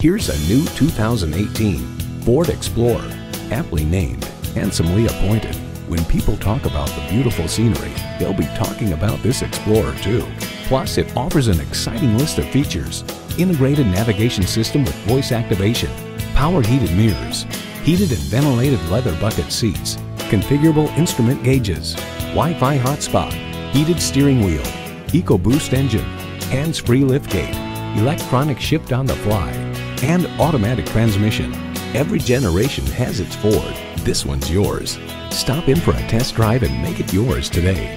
Here's a new 2018 Ford Explorer, aptly named, handsomely appointed. When people talk about the beautiful scenery, they'll be talking about this Explorer too. Plus, it offers an exciting list of features. Integrated navigation system with voice activation, power heated mirrors, heated and ventilated leather bucket seats, configurable instrument gauges, Wi-Fi hotspot, heated steering wheel, EcoBoost engine, hands-free liftgate, electronic shift on the fly, and automatic transmission. Every generation has its Ford. This one's yours. Stop in for a test drive and make it yours today.